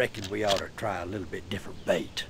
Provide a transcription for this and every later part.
reckon we ought to try a little bit different bait.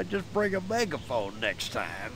I just bring a megaphone next time?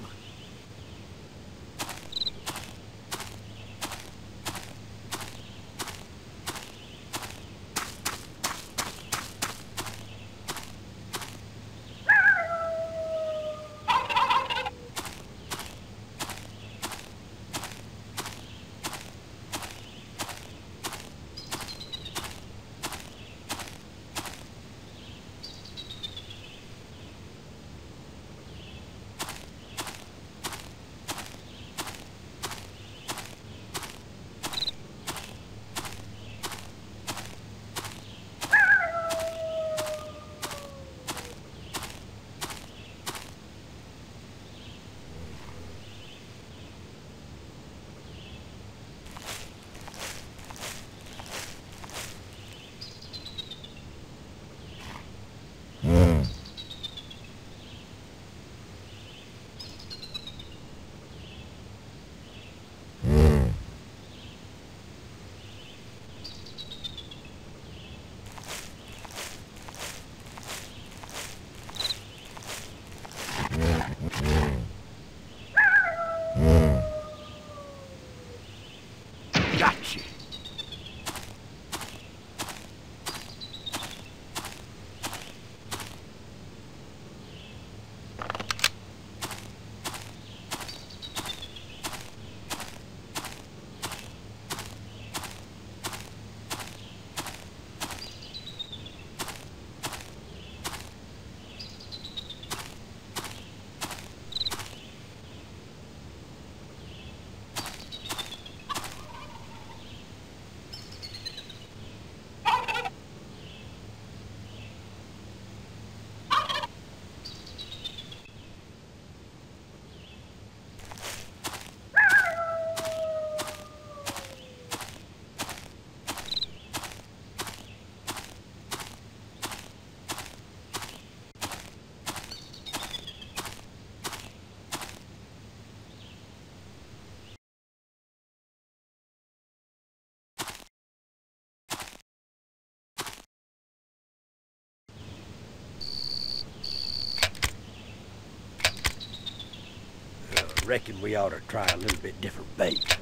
Reckon we ought to try a little bit different bait.